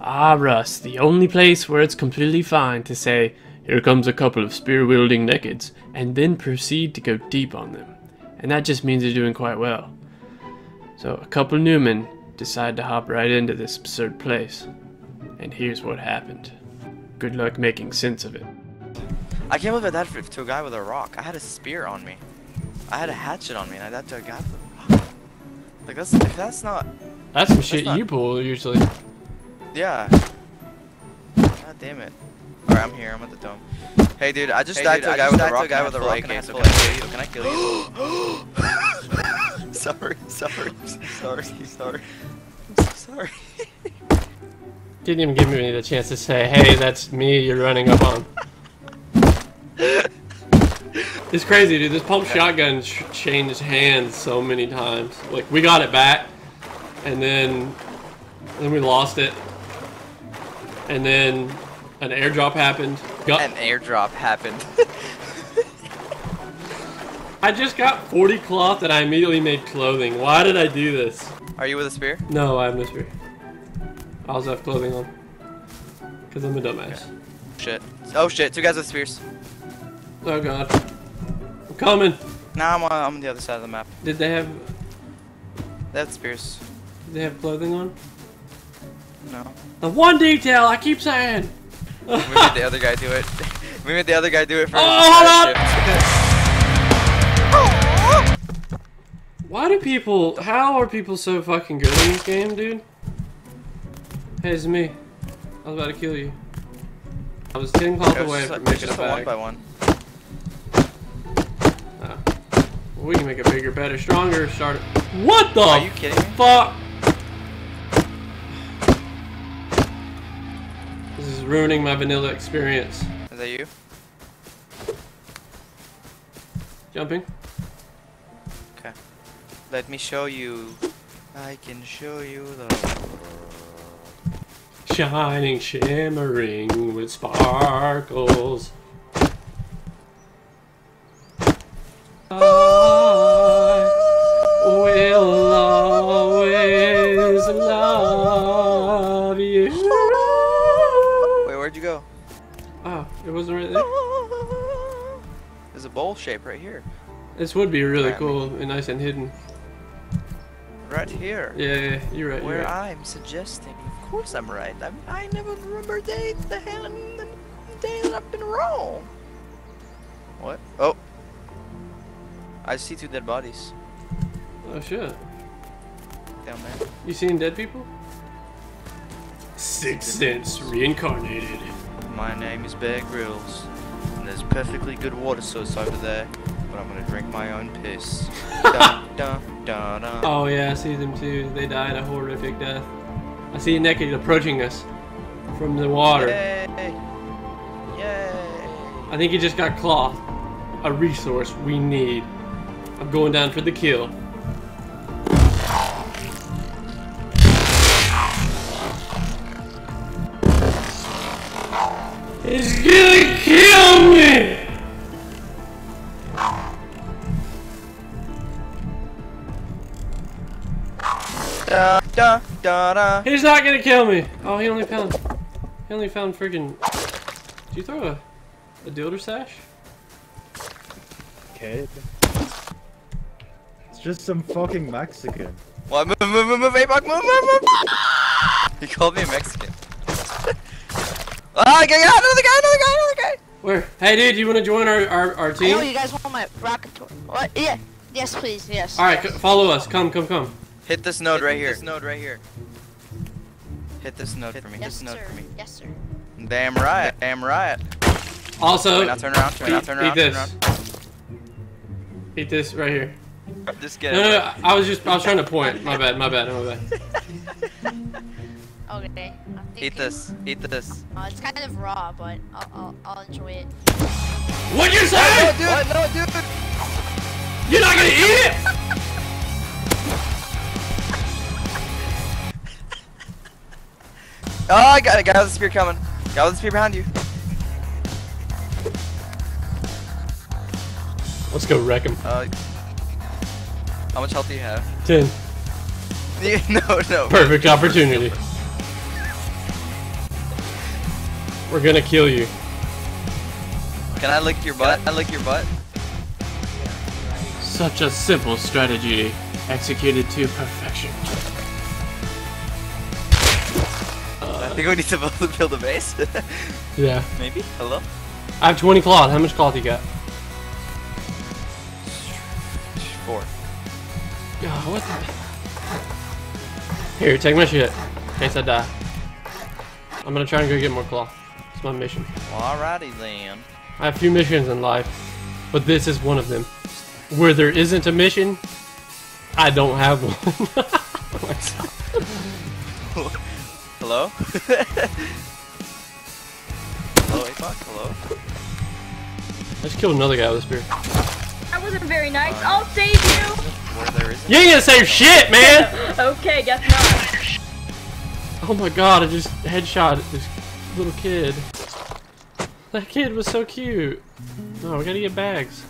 Ah, Rust, the only place where it's completely fine to say, here comes a couple of spear wielding nakeds, and then proceed to go deep on them. And that just means you're doing quite well. So, a couple Newmen decide to hop right into this absurd place. And here's what happened. Good luck making sense of it. I can't believe I died to a guy with a rock. I had a spear on me. I had a hatchet on me, and I died to a guy with a rock. Like that's if that's not. That's some shit not- you pull usually. Yeah. God damn it. Alright, I'm here. I'm at the dome. Hey, dude, I just Hey, died dude, to a I guy with a died to rock. a guy and with a full rock AK, I so can I kill you? Can I kill you? sorry, sorry, sorry, sorry. I'm so sorry. Didn't even give me the chance to say, hey, that's me you're running up on. it's crazy, dude. This pump shotgun sh changed hands so many times. Like, we got it back, and then, then we lost it. And then an airdrop happened. Got, An airdrop happened. I just got 40 cloth and I immediately made clothing. Why did I do this? Are you with a spear? No, I have no spear. I also have clothing on. Because I'm a dumbass. Shit. Oh shit, two guys with spears. Oh god. I'm coming. Nah, I'm on, I'm on the other side of the map. Did they have They have spears. did they have clothing on? No. The one detail I keep saying. We made the other guy do it. we made the other guy do it for Oh, hold shift. Why do people how are people so fucking good in this game, dude? Hey, it's me. I was about to kill you. I was 10 cloth away just, from a- it's making just it a one back. by one. Oh. Well, we can make it bigger, better, stronger, start. What the Are you kidding me? fuck? This is ruining my vanilla experience. Is that you? Jumping. Okay. Let me show you. I can show you the Shining, shimmering with sparkles. Bowl shape right here. This would be really Right. cool and nice and hidden. Right here. Yeah, yeah, you're right. You're Where right. I'm suggesting. Of course I'm right. I, I never remember day, the, hell, the day that I've been wrong. What? Oh. I see two dead bodies Oh shit. down there. You seen dead people? Sixth Sense reincarnated. My name is Bear Grylls, and there's perfectly good water source over there, but I'm gonna drink my own piss. dun, dun, dun, dun. Oh yeah, I see them too. They died a horrific death. I see a naked approaching us from the water. Yay! Yay! I think he just got cloth. A resource we need. I'm going down for the kill. It's gonna da, da, da. He's not gonna kill me! Oh, he only found... He only found freaking... Did you throw a... A dildo sash? Kid. It's just some fucking Mexican. What? Move, move, move, move, Apex, move, move, move! He called me a Mexican. ah, okay, another guy, another guy, another guy! Where? Hey dude, you wanna join our, our, our I team? know you guys want my rocket tour. What? Yeah. Yes, please. Yes. Alright, c- follow us. Come, come, come. Hit this node right here. This node right here. Hit this node for me. Hit Yes, this node sir. for me. Yes, sir. Damn right. Damn right. Also, Wait, now turn around. Turn eat, around. Turn eat around. Turn this. around. Eat this right here. Just get No, it. no, no, I was just, I was trying to point. My bad, my bad, my bad. Okay. I'm Eat this. Eat this. Uh, it's kind of raw, but I'll, I'll, I'll enjoy it. What you say? No, dude. What? No, dude. You're not gonna eat it? Oh, I got it. Guy with the spear coming. Guy with the spear behind you. Let's go wreck him. Uh, how much health do you have? Ten. no, no. Perfect opportunity. We're gonna kill you. Can I lick your butt? I lick your butt. Such a simple strategy, executed to perfection. I think we need to build, a base. Yeah. Maybe. Hello. I have 20 cloth. How much cloth you got? Four. Oh, what the? Here, take my shit. In case I die. I'm gonna try and go get more cloth. It's my mission. Alrighty then. I have a few missions in life, but this is one of them. Where there isn't a mission, I don't have one. Oh Hello. Hello, Apoc. Hello. I just killed another guy with a spear. That wasn't very nice. I'll save you. Where. You ain't gonna save shit, man! Okay, guess not. Oh my god, I just headshot this little kid. That kid was so cute. No, we gotta get bags.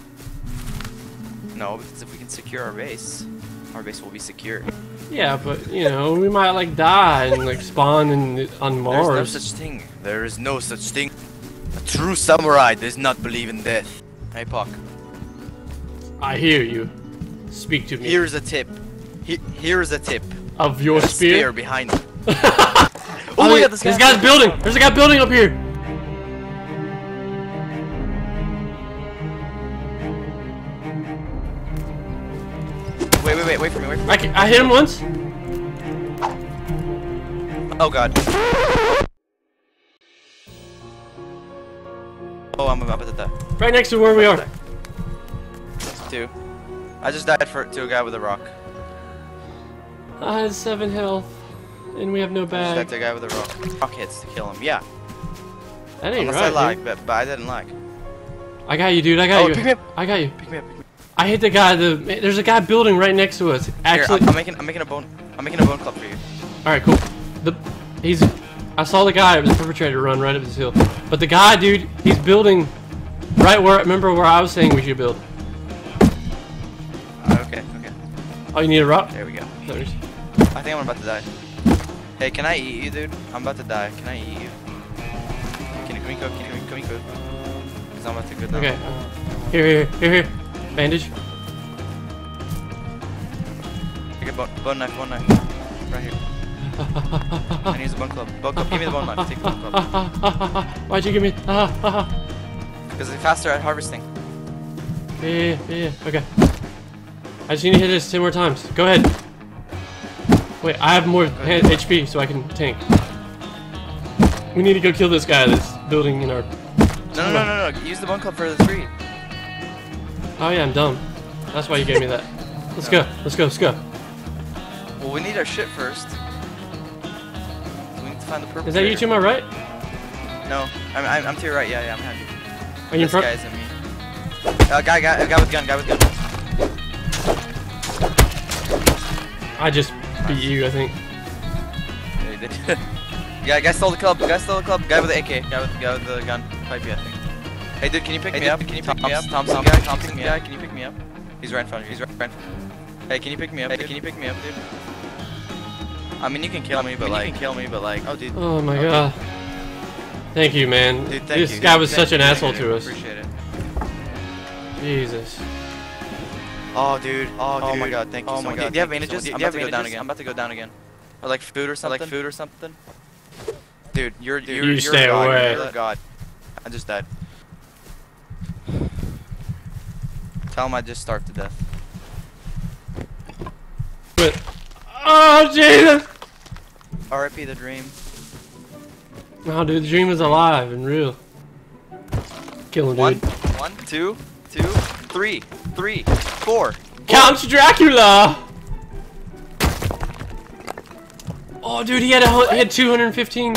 No, because if we can secure our base, our base will be secure. Yeah, but you know, we might like die and like spawn in on Mars. There's no such thing. There is no such thing. A true samurai does not believe in death. Hey, Puck. I hear you. Speak to me. Here's a tip. He here's a tip. of your spear spear. behind. me. oh, my wait, God, this this guy's building. There's a guy building up here. I, ca- I hit him once. Oh god. Oh, I'm about to die. Right next to where we are. Two. I just died for to a guy with a rock. I had seven health, and we have no I just died to a guy with a rock. Rock hits to kill him. Yeah. That ain't Unless I right. lag, dude. but, but I didn't lag. I got you, dude. I got Oh, you. pick me up. I got you. Pick me up. Pick me up. I hit the guy. The there's a guy building right next to us. Actually, I'm, I'm making I'm making a bone I'm making a bone club for you. all right, cool. The he's. I saw the guy, it was the perpetrator, run right up this hill. But the guy, dude, he's building right where. Remember where I was saying we should build? Uh, okay, okay. Oh, you need a rock? There we go. There's. I think I'm about to die. Hey, can I eat you, dude? I'm about to die. Can I eat you? Can you, can we cook? Can you, we cook? Cause I'm about to go down. Okay. Here, here, here, here. Bandage. Take a bone, bone knife, bone knife. Right here. I need a bone club. Bone club. Give me the bone knife. Take the bone club. Why'd you give me? Because it's faster at harvesting. yeah, yeah, yeah, yeah. Okay. I just need to hit this ten more times. Go ahead. Wait, I have more HP, so I can tank. We need to go kill this guy that's building in our. No, no, no, no, no. Use the bone club for the tree. Oh yeah, I'm dumb. That's why you gave me that. Let's go. Let's go. Let's go. Well, we need our shit first. We need to find the purple. Is that you to my right? No, I'm, I'm, I'm to your right. Yeah, yeah, I'm behind you. Are you in this front? guy isn't me. Uh, guy, guy, guy with gun, guy with gun. I just beat you, I think. Yeah, he did. guy, guy stole the club. Guy stole the club. Guy with the AK. Guy with, guy with the gun. Pipey, I think. Hey, dude, can you pick me up? Can you pick me up? Thompson guy, Thompson guy, can you pick me up? He's right in front of you. He's right in front. Hey, can you pick me up? Hey, can you pick me up, dude? I mean, you can kill me, but like, you can kill me, but like, oh, dude. Oh my Okay. god. Thank you, man. Dude, thank this you. guy dude. was Thank such an you, thank asshole you, to us. Appreciate it. Jesus. Oh, dude. Oh, oh my god. Thank you. Oh my god. Do you have bandages? Do you have bandages? down again. I'm about to go down again. Or like food or something. like food or something. Dude, you're you're You you're stay a god. away. You're a god. I just died. Tell him I just starved to death. But oh Jesus! R.I.P. the dream. No, dude, the dream is alive and real. Killing One, dude. one, two, two, three, three, four. Count Dracula. Oh, dude, he had a he had 215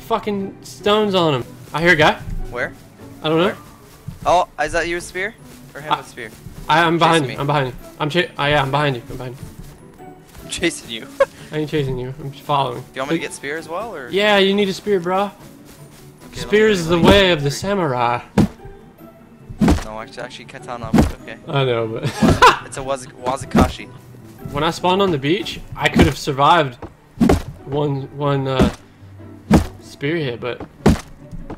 fucking stones on him. I hear a guy. Where? I don't know. Where? Oh, is that your spear? Or him I- with spear? I, I'm behind you. me. I'm behind you. I'm cha- I, yeah, I'm behind you. I'm behind you. I'm chasing you. I ain't chasing you. I'm just following. Do you want me to get spear as well, or? Yeah, you need a spear, bro. Okay, Spear is the way of the samurai. No, actually, actually katana, okay. I know, but It's a waz wazakashi. when I spawned on the beach, I could have survived one one uh, spear hit, but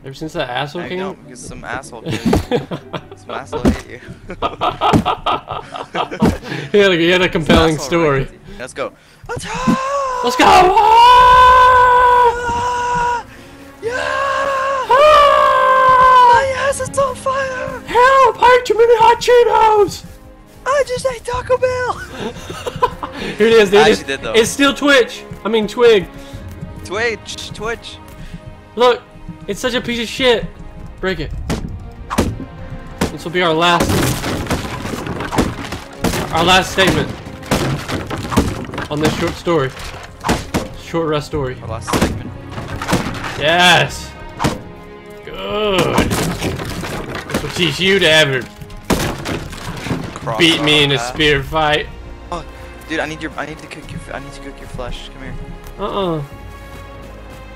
Ever since that asshole I came. know, because some asshole did. asshole hit you. he, had a, he had a compelling Asshole story. Let's go. Let's Let's go! Yeah! Ah! My ass is on fire! Help! I ate too many hot Cheetos! I just ate Taco Bell! Here it is, dude. It's, did, though. it's still Twitch. I mean Twig. Twitch, Twitch. Look, it's such a piece of shit. Break it. This will be our last, our last statement on this short story. Short rest story. Our last segment. Yes. Good. This will teach you to ever Cross beat me in a spear fight. Oh, Dude, I need your. I need to cook your. I need to cook your flesh. Come here. Uh-uh.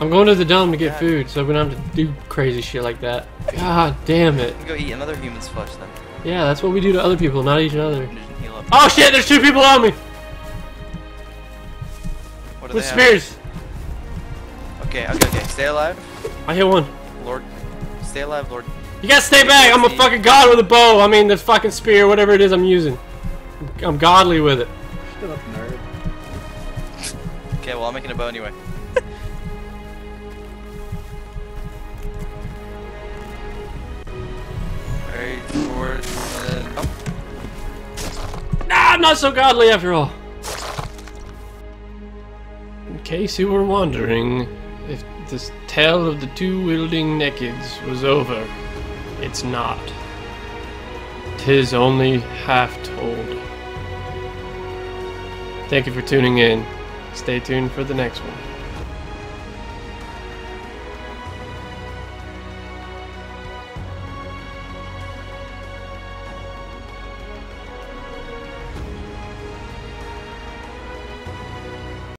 I'm going to the dome to get God. food, so we don't have to do crazy shit like that. God damn it. You can go eat another human's flesh then. Yeah, that's what we do to other people, not each other. And just heal up. Oh shit, there's two people on me! What do With they have? spears! Okay, okay, okay. Stay alive, I hit one. Lord. Stay alive, Lord. You gotta stay back! I'm a fucking god with a bow! I mean, the fucking spear, whatever it is I'm using. I'm godly with it. Shut up, nerd. Okay, well I'm making a bow anyway. Very towards. Uh, oh, Nah, I'm not so godly after all. In case you were wondering if this tale of the two wielding nakeds was over, it's not. Tis only half told. Thank you for tuning in. Stay tuned for the next one.